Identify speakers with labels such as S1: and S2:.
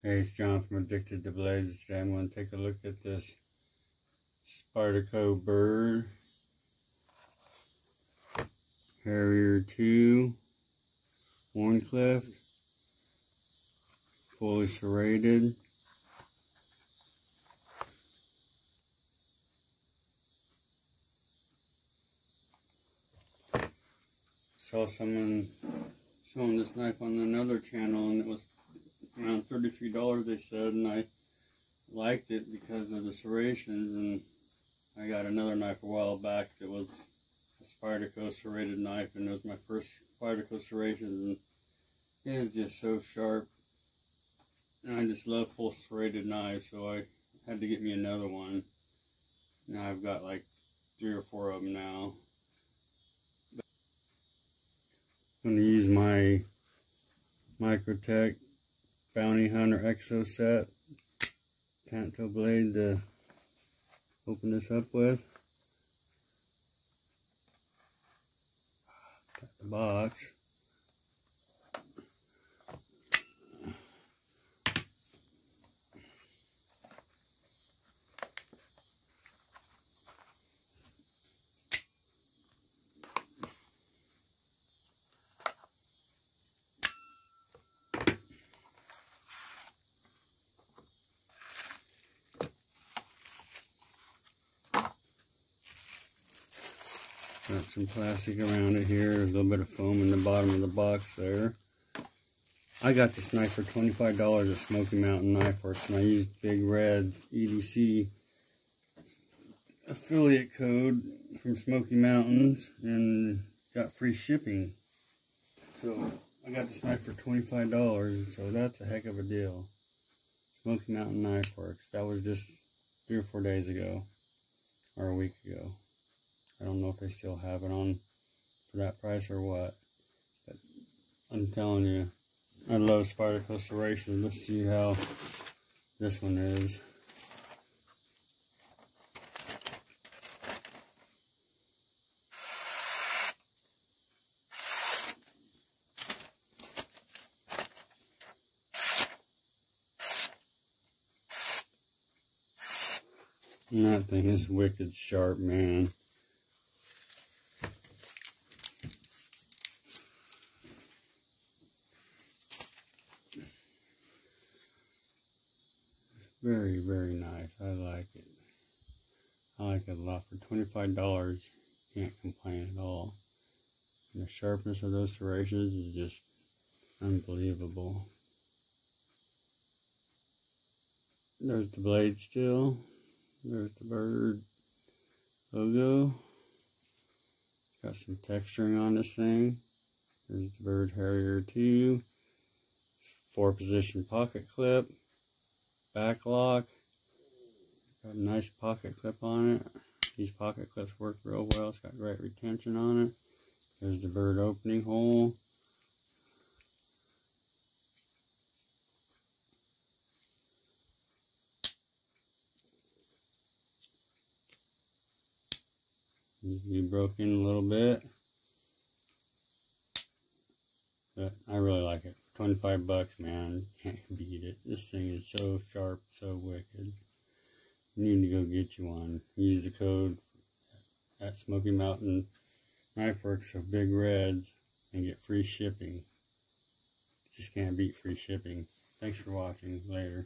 S1: Hey, it's John from Addicted to Blades. Today I'm going to take a look at this Spyderco Byrd. Harrier 2, Wharncliffe, fully serrated. Saw someone showing this knife on another channel and it was around $33 they said and I liked it because of the serrations and I got another knife a while back that was a Spyderco serrated knife and it was my first Spyderco serrations and it is just so sharp and I just love full serrated knives so I had to get me another one. Now I've got like three or four of them now. I'm going to use my Microtech Bounty Hunter Exocet Tanto blade to open this up with. The box. Got some plastic around it here. A little bit of foam in the bottom of the box there. I got this knife for $25 at Smoky Mountain Knife Works, and I used Big Red EDC affiliate code from Smoky Mountains and got free shipping. So I got this knife for $25, so that's a heck of a deal. Smoky Mountain Knife Works. That was just three or four days ago, or a week ago. I don't know if they still have it on for that price or what. But I'm telling you, I love Spyderco serration. Let's see how this one is. And that thing is wicked sharp, man. Very, very nice. I like it. I like it a lot. For $25, can't complain at all. And the sharpness of those serrations is just unbelievable. There's the blade still. There's the bird logo. Got some texturing on this thing. There's the Byrd Harrier 2. Four position pocket clip back lock. Got a nice pocket clip on it. These pocket clips work real well. It's got great retention on it. There's the bird opening hole. You broke in a little bit. But I really like it. 25 bucks, man. Can't beat it. This thing is so sharp, so wicked. Need to go get you one. Use the code at Smoky Mountain Knife Works of Big Reds and get free shipping. Just can't beat free shipping. Thanks for watching. Later.